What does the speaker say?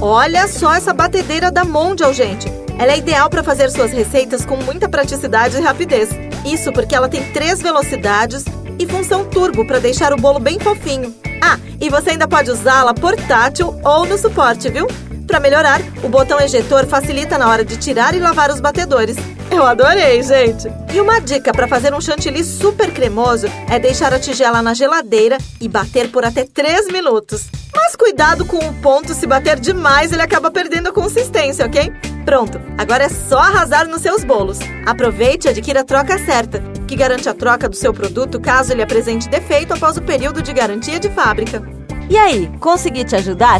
Olha só essa batedeira da Mondial, gente. Ela é ideal para fazer suas receitas com muita praticidade e rapidez. Isso porque ela tem três velocidades e função turbo para deixar o bolo bem fofinho. Ah, e você ainda pode usá-la portátil ou no suporte, viu? Para melhorar, o botão ejetor facilita na hora de tirar e lavar os batedores. Eu adorei, gente! E uma dica para fazer um chantilly super cremoso é deixar a tigela na geladeira e bater por até 3 minutos. Mas cuidado com o ponto, se bater demais ele acaba perdendo a consistência, ok? Pronto, agora é só arrasar nos seus bolos. Aproveite e adquira a troca certa, que garante a troca do seu produto caso ele apresente defeito após o período de garantia de fábrica. E aí, consegui te ajudar?